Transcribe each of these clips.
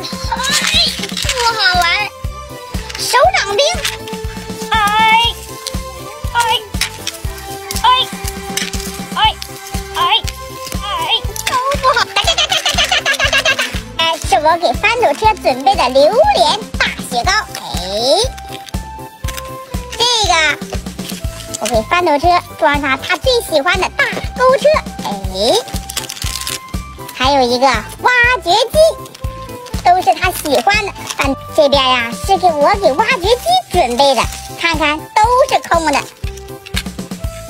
哎，不好玩。手掌冰，哎，哎，哎，哎，哎，哎，都不好。哒哒哒哒哒哒哒哒哒哒。哎，是我给翻斗车准备的榴莲大雪糕。哎，这个我给翻斗车装上他最喜欢的大钩车。哎，还有一个挖掘机，但这边呀是给我给挖掘机准备的，看看都是空的。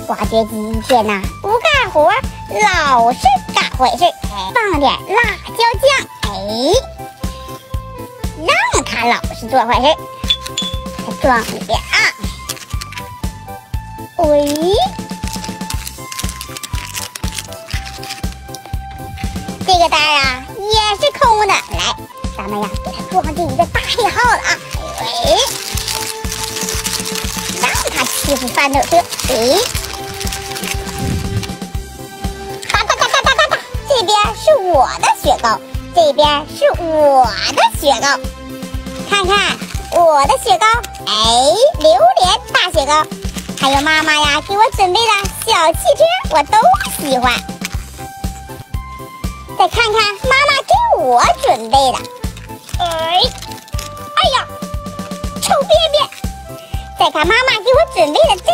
挖掘机一天呐不干活，老是干坏事。放点辣椒酱，哎，让他老是做坏事。再装里边啊，喂。这个袋啊也是空的，来，咱们呀？给它装进一个大黑号了。啊！喂，让它欺负翻斗车，哎，哒哒哒哒哒哒哒，这边是我的雪糕，这边是我的雪糕，看看我的雪糕，哎，榴莲大雪糕，还有妈妈呀给我准备的小汽车，我都喜欢。再看看妈妈给我准备的，哎，哎呀，臭便便！再看妈妈给我准备的这，